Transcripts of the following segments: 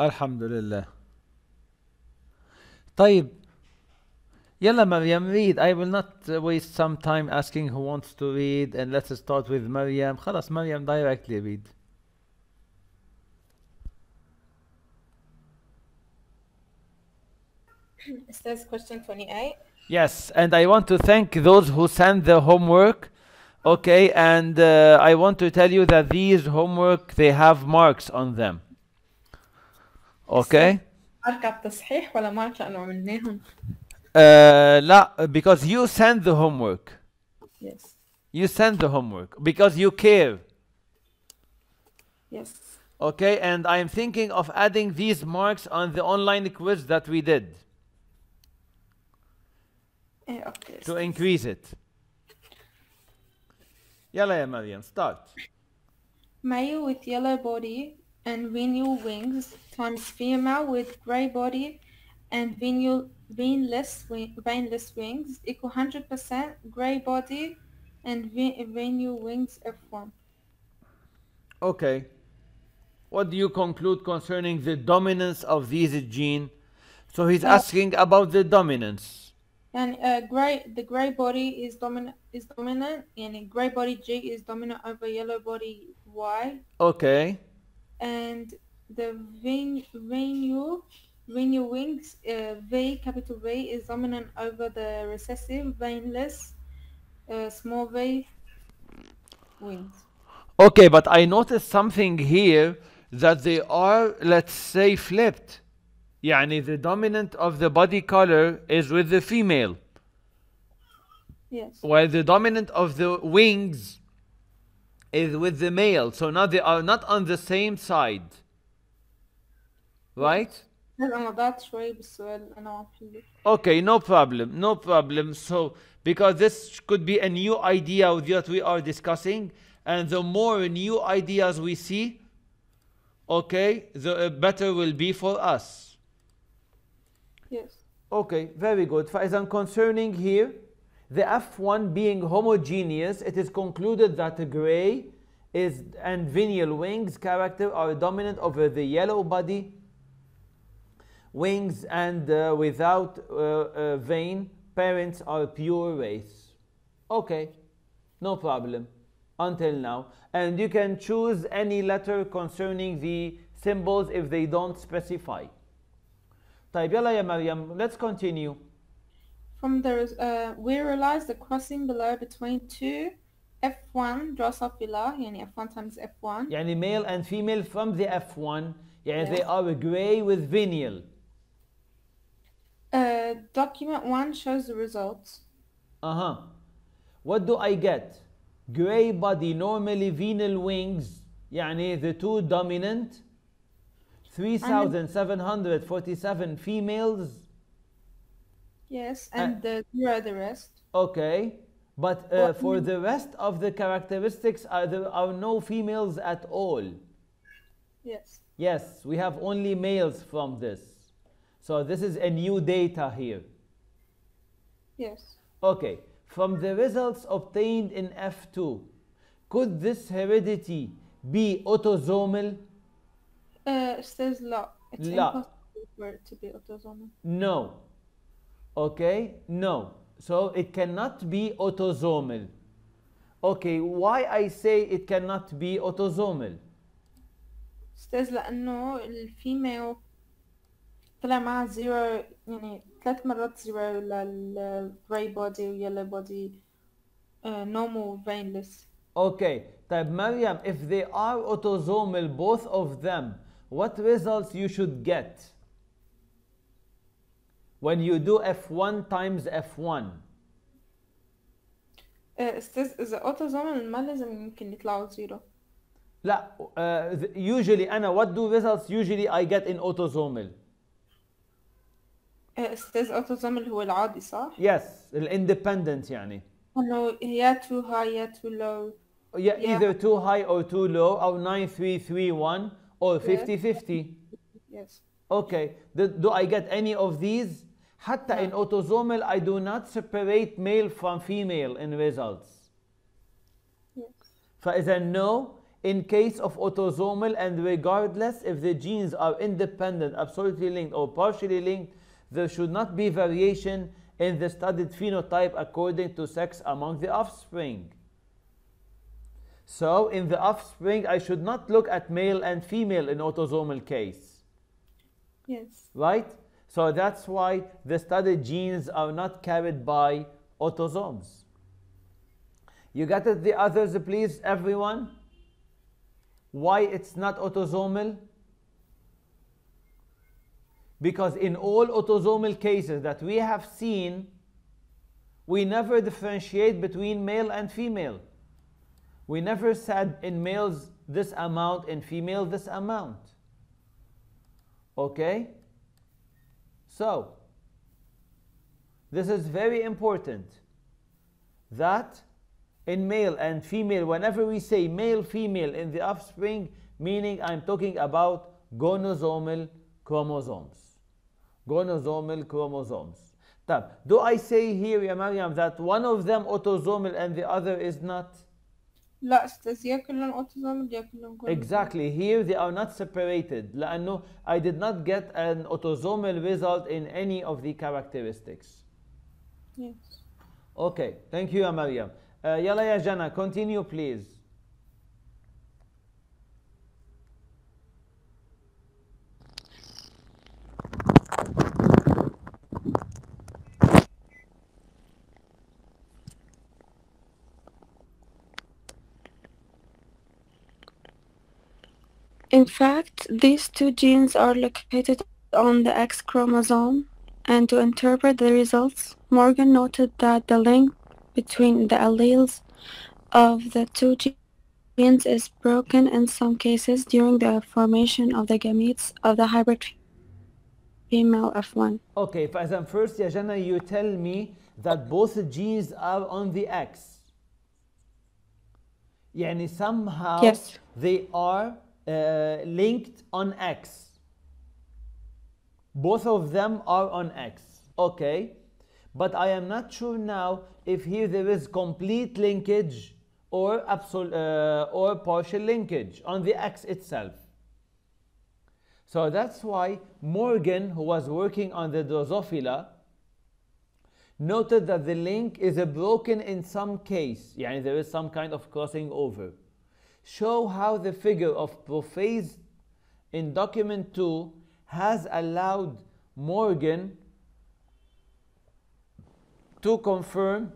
الحمد لله طيب يلا مريم read I will not uh, waste some time asking who wants to read and let's start with مريم خلاص مريم directly read It says question 28. Yes, and I want to thank those who sent the homework. Okay, and uh, I want to tell you that these homework they have marks on them. Okay? مارك على التصحيح ولا مارك لأنه عملناهم؟ Uh, لا, because you send the homework. Yes. You send the homework because you care. Yes. Okay, and I'm thinking of adding these marks on the online quiz that we did إيه أوكي. to increase it. يلا يا مريم start. Male with yellow body and venial wings times female with grey body and venial veinless wing, veinless wings equal 100% grey body and ve- venial wings F1. Okay. What do you conclude concerning the dominance of these gene? So he's Uh, asking about the dominance. And uh, grey the grey body is dominant is dominant and grey body G is dominant over yellow body Y Okay and the venue venue renewing uh, V capital V is dominant over the recessive veinless uh, small V wings. Okay, but I noticed something here that they are, let's say, flipped. Yani the dominant of the body color is with the female. Yes. While the dominant of the wings is with the male. So now they are not on the same side. Right? هلا أنا ضعت شوي بالسؤال اللي أنا عم حله. Okay, no problem, no problem. So, because this could be a new idea with what we are discussing, and the more new ideas we see, okay, the uh, better will be for us. Yes. Okay, very good. فإذا concerning here, the F1 being homogeneous, it is concluded that the gray is and venial wings character are dominant over the yellow body wings and uh, without uh, uh, vein parents are pure race okay no problem until now and you can choose any letter concerning the symbols if they don't specify طيب يلا يا مريم let's continue From the res- uh, we realize the crossing below between two F1 Drosophila يعني F1 times F1 يعني male and female from the F1 يعني they Yeah. are gray with venial uh, document 1 shows the results Uh-huh. What do I get? Gray body, normally venal wings, يعني the two dominant, 3,747 females, yes and the zero the rest okay. But uh, Well, for mm. the rest of the characteristics, uh, there are no females at all. yes Yes, we have only males from this. So this is a new data here. yes Okay, from the results obtained in F2, could this heredity be autosomal? uh, it says لا it's لا. impossible for it to be autosomal No. Okay, no. So it cannot be autosomal. Okay, why I say it cannot be autosomal? says لأنه الفيميل طلع معها زيرو يعني ثلاث مرات زيرو للجراي بودي ويلو بودي normal veinless Okay, طيب مريم, if they are autosomal, both of them, what results you should get? When you do F1 times F1. uh, it says إذا autosomal ما لازم يمكن يطلعوا زيرو لا uh, th- usually أنا what do results usually I get in autosomal? uh, it says autosomal هو العادي صح؟ Yes, independent يعني. إنه يا too high يا too low Yeah, Yeah. either too high or too low or 9331 or 5050. yes Okay, do, do I get any of these? حتى in autosomal I do not separate male from female in results. yes فإذا no, in case of autosomal and regardless if the genes are independent, absolutely linked, or partially linked, there should not be variation in the studied phenotype according to sex among the offspring. So in the offspring, I should not look at male and female in autosomal case. Yes. Right? So that's why the studied genes are not carried by autosomes. You got it, the others, please, everyone? Why it's not autosomal? Because in all autosomal cases that we have seen, we never differentiate between male and female. We never said in males this amount, in female this amount. Okay? So, this is very important that in male and female, whenever we say male, female in the offspring, meaning I'm talking about gonosomal chromosomes. Gonosomal chromosomes. Tab. Do I say here, Ya Maryam, that one of them autosomal and the other is not? لا استاذ يا كلهم اوتوزومال يا كلهم كلهم Exactly. Here they are not separated. لأنه I did not get an autosomal result in any of the characteristics. Yes. Okay. Thank you, يا مريم. Uh, يلا يا جنى, continue please. In fact, these two genes are located on the X chromosome, and to interpret the results, Morgan noted that the link between the alleles of the two genes is broken in some cases during the formation of the gametes of the hybrid female F1. Okay, Faizan, first, Yajana, you tell me that both genes are on the X. Yani somehow yes. they are uh, linked on X. Both of them are on X. Okay, but I am not sure now if here there is complete linkage or, uh, or partial linkage on the X itself. So that's why Morgan, who was working on the Drosophila, noted that the link is broken in some case, Yeah, there is some kind of crossing over. Show how the figure of prophase in document 2 has allowed Morgan to confirm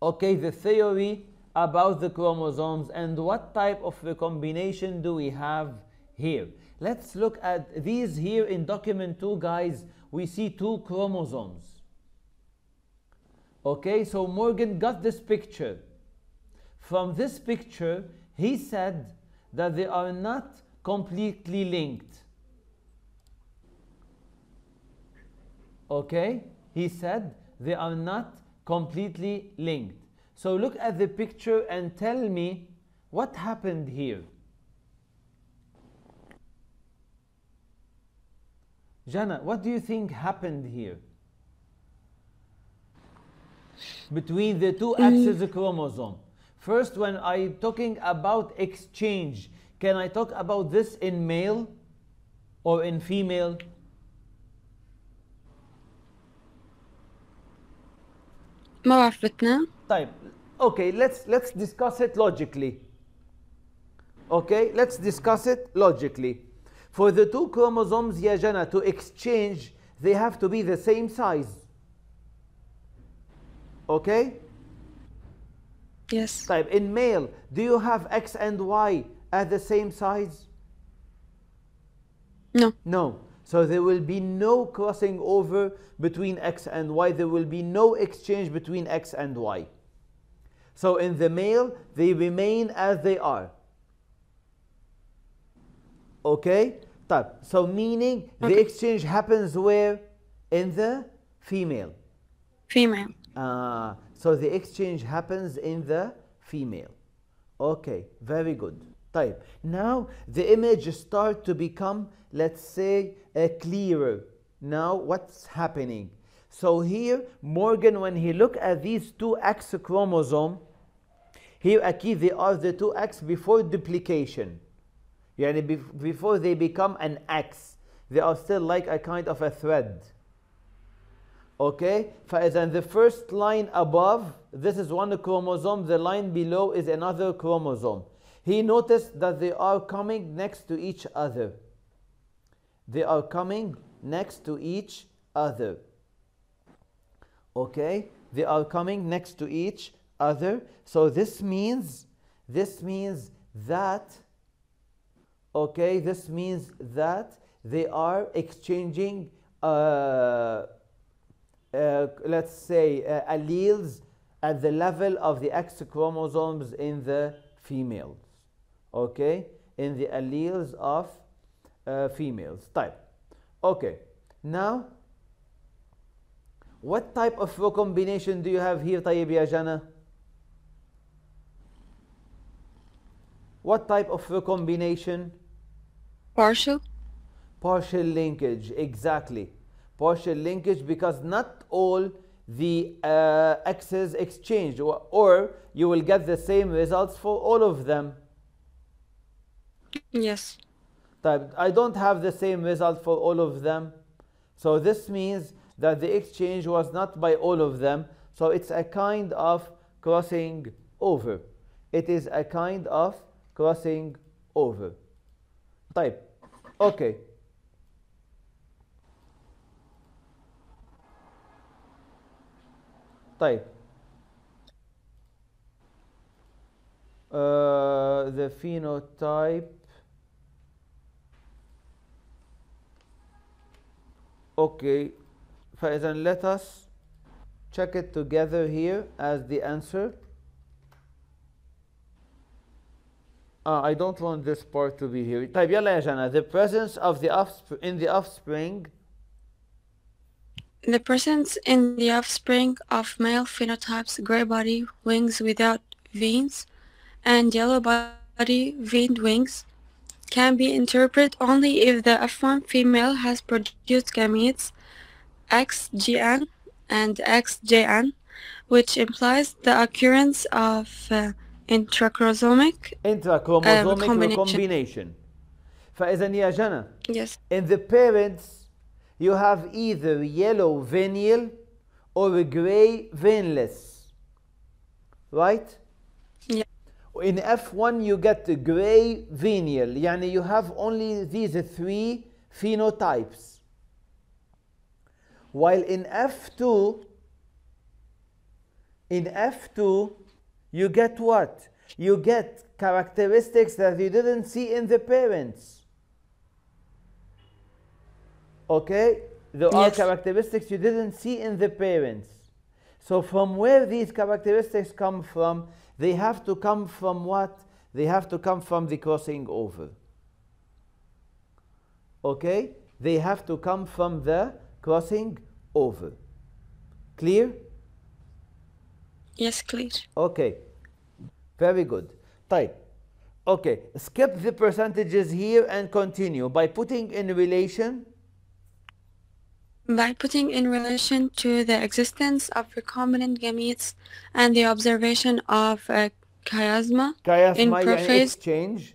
okay the theory about the chromosomes and what type of recombination do we have here. Let's look at these here in document 2 guys. We see two chromosomes. Okay so morgan got this picture from this picture he said that they are not completely linked. Okay? He said they are not completely linked. So look at the picture and tell me what happened here. Jana, what do you think happened here? Between the two mm. axes of chromosome. First, when I'm talking about exchange, can I talk about this in male or in female? ما بعرف بتنام طيب okay let's let's discuss it logically okay let's discuss it logically for the two chromosomes يا جنى to exchange they have to be the same size okay yes طيب in male do you have x and y at the same size no no so there will be no crossing over between x and y there will be no exchange between x and y so in the male they remain as they are okay طيب so meaning the Okay. exchange happens where in the female female Ah, so the exchange happens in the female. Okay, very good. Type. Now the image start to become, let's say, uh, clearer. Now what's happening? So here, Morgan, when he look at these two X chromosome, here أكيد they are the two X before duplication يعني bef- before they become an X they are still like a kind of a thread okay فإذا the first line above this is one chromosome the line below is another chromosome he noticed that they are coming next to each other they are coming next to each other okay they are coming next to each other so this means this means that okay this means that they are exchanging uh, uh, let's say uh, alleles at the level of the X chromosomes in the females okay in the alleles of uh, females type okay now what type of recombination do you have here طيب يا جنى what type of recombination Partial? partial linkage exactly partial linkage because not all the uh, axes exchanged or, or you will get the same results for all of them. Yes. Type. I don't have the same result for all of them. So this means that the exchange was not by all of them. So it's a kind of crossing over. It is a kind of crossing over. Type. Okay. طيب uh, the phenotype okay فإذا let us check it together here as the answer uh, I don't want this part to be here طيب يلا يا جنى the presence of the offspring in the offspring The presence in the offspring of male phenotypes gray body, wings without veins, and yellow body, veined wings can be interpreted only if the F1 female has produced gametes XGN and XJN, which implies the occurrence of uh, intrachromosomic. intrachromosomic recombination. recombination فإذا يا جنى Yes. in the parents you have either yellow venial or a gray veinless. Right? Yeah. In F1, you get the gray venial. Yani you have only these three phenotypes. While in F2, in F2, you get what? You get characteristics that you didn't see in the parents okay, there yes. are characteristics you didn't see in the parents. So from where these characteristics come from, they have to come from what? They have to come from the crossing over. Okay? They have to come from the crossing over. Clear? Yes, clear. Okay. Very good. Type. Okay. Skip the percentages here and continue by putting in relation by putting in relation to the existence of recombinant gametes and the observation of uh, chiasma, chiasma in prophase exchange.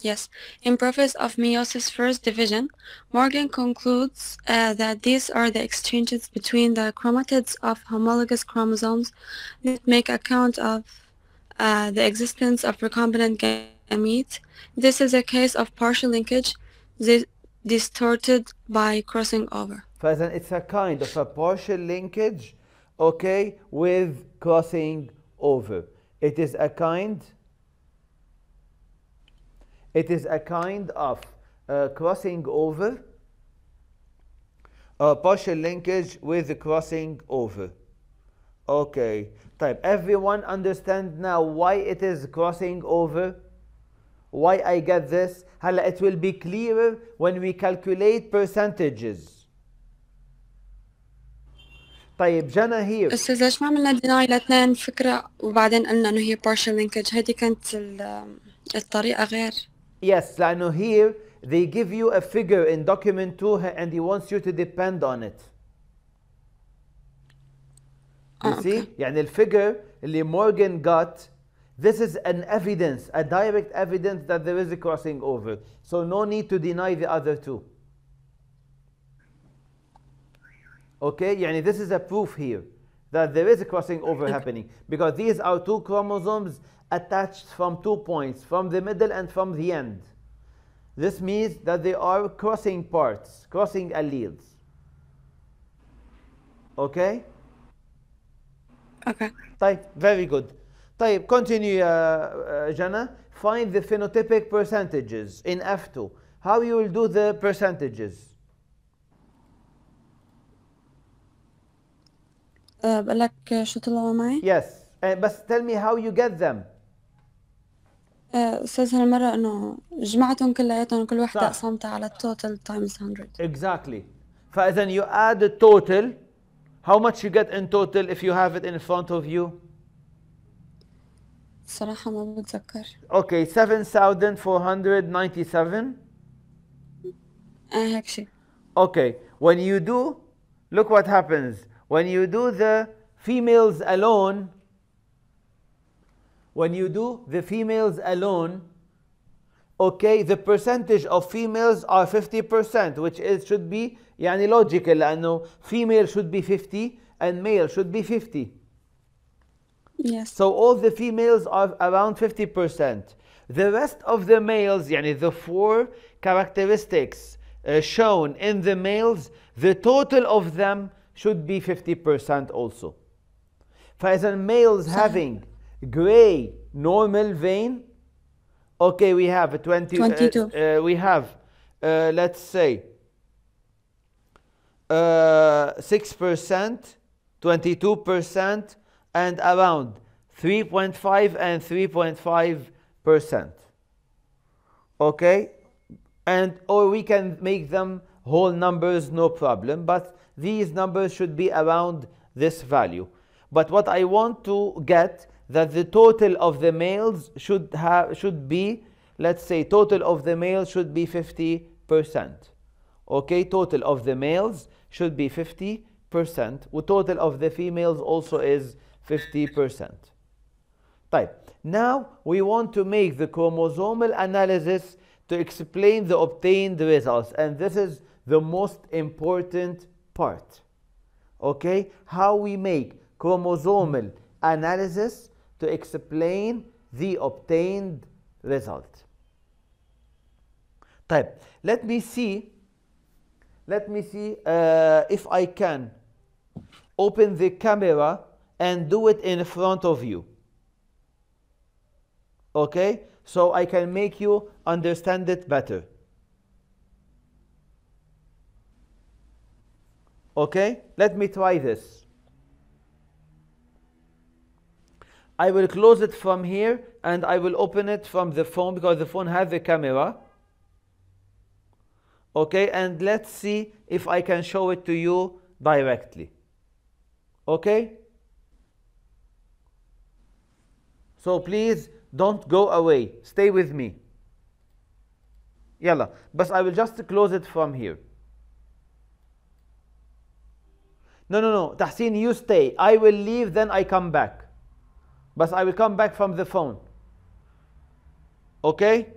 Yes, in prophase of meiosis first division, Morgan concludes uh, that these are the exchanges between the chromatids of homologous chromosomes that make account of uh, the existence of recombinant gametes. This is a case of partial linkage. This, distorted by crossing over. فإذا it's a kind of a partial linkage, okay, with crossing over. It is a kind. It is a kind of uh, crossing over, uh, partial linkage with crossing over. Okay, type. Everyone understand now why it is crossing over? Why I get this? هلا it will be clearer when we calculate percentages. طيب جنى here أستاذ ليش ما عملنا ديناي لاثنين فكرة وبعدين قلنا إنه هي partial linkage هيدي كانت ال- الطريقة غير yes لأنه here they give you a figure in document 2 and he wants you to depend on it You آه، see أوكي. يعني الفيجر اللي Morgan got this is an evidence a direct evidence that there is a crossing over so no need to deny the other two okay يعني this is a proof here that there is a crossing over happening because these are two chromosomes attached from two points from the middle and from the end this means that they are crossing parts crossing alleles okay Okay. طيب very good طيب continue يا uh, Jana find the phenotypic percentages in F2 how you will do the percentages أه بقول لك شو طلعوا معي؟ yes uh, بس tell me how you get them أه أستاذ هالمرة إنه جمعتهم كلياتهم كل وحدة صح. قسمتها على التوتال تايمز 100 exactly فإذا you add the total how much you get in total if you have it in front of you الصراحة ما بتذكر okay 7497 آه هيك شي Okay, when you do, look what happens. When you do the females alone, when you do the females alone, okay, the percentage of females are 50%, which is should be يعني logical لأنه female should be 50 and male should be 50. Yes. So all the females are around 50%. The rest of the males, يعني the four characteristics uh, shown in the males, the total of them should be 50% also. فإذا males having gray normal vein, okay, we have a 20, uh, 22. uh, we have, uh, let's say, uh, 6%, 22%, and around 3.5 and 3.5%. Okay? And or we can make them whole numbers, no problem, but these numbers should be around this value. But what I want to get that the total of the males should have should be let's say total of the males should be 50%. Okay, total of the males should be 50%. The total of the females also is 50%. طيب, now we want to make the chromosomal analysis to explain the obtained results and this is the most important part. Okay, how we make chromosomal analysis to explain the obtained result. طيب, let me see let me see uh, if I can open the camera and do it in front of you. Okay? So I can make you understand it better. Okay? Let me try this. I will close it from here and I will open it from the phone because the phone has a camera. Okay, and let's see if I can show it to you directly. Okay? So please don't go away. Stay with me. Yalla. But I will just close it from here. No, no, no. Tahsin, you stay. I will leave, then I come back. But I will come back from the phone. Okay?